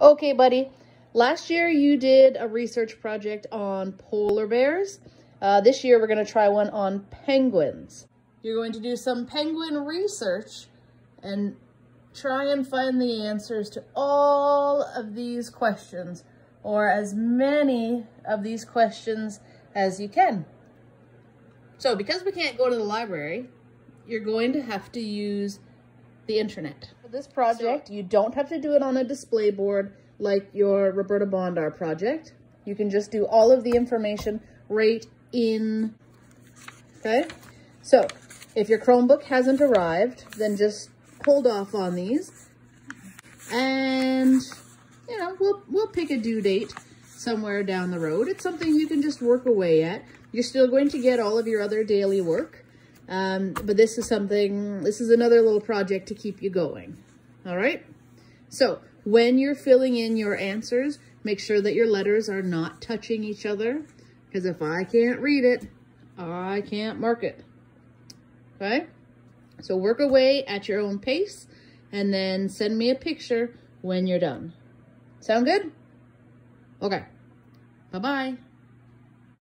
Okay, buddy. Last year you did a research project on polar bears. Uh, this year we're going to try one on penguins. You're going to do some penguin research and try and find the answers to all of these questions or as many of these questions as you can. So because we can't go to the library, you're going to have to use the internet. For this project, you don't have to do it on a display board like your Roberta Bondar project. You can just do all of the information right in, okay? So if your Chromebook hasn't arrived, then just hold off on these and, you know, we'll, we'll pick a due date somewhere down the road. It's something you can just work away at. You're still going to get all of your other daily work. Um, but this is something, this is another little project to keep you going. All right. So when you're filling in your answers, make sure that your letters are not touching each other. Because if I can't read it, I can't mark it. Okay. So work away at your own pace and then send me a picture when you're done. Sound good? Okay. Bye-bye.